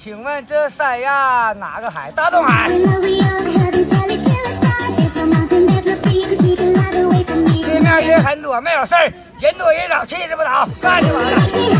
请问这三亚哪个海？大东海。对面人很多，没有事儿，人多人少，气势不倒，干就完了。